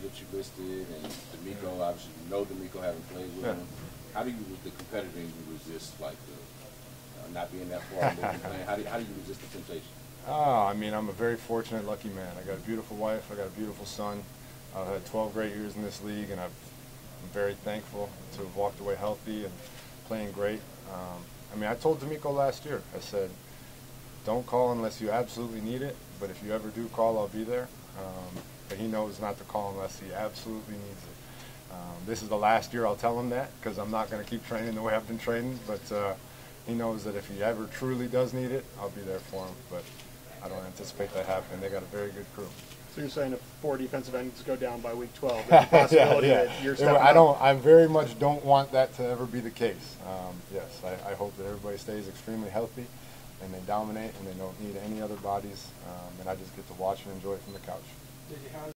names that you listed, and DeMeco, obviously you know DeMeco, having played with Yeah. him. How do you, with the competitor, you resist like the uh, not being that far? How do, how do you resist the temptation? Oh, I mean, I'm a very fortunate, lucky man. I got a beautiful wife. I got a beautiful son. I've had 12 great years in this league, and I've, I'm very thankful to have walked away healthy and playing great. Um, I mean, I told DeMeco last year. I said, "Don't call unless you absolutely need it. But if you ever do call, I'll be there." Um, he knows not to call unless he absolutely needs it. Um, this is the last year I'll tell him that because I'm not going to keep training the way I've been training. But uh, he knows that if he ever truly does need it, I'll be there for him. But I don't anticipate that happening. They got a very good crew. So you're saying if four defensive ends go down by week 12, there's a possibility that you're stepping I don't. I very much don't want that to ever be the case. Um, yes, I, I hope that everybody stays extremely healthy, and they dominate, and they don't need any other bodies, um, and I just get to watch and enjoy it from the couch. Did you have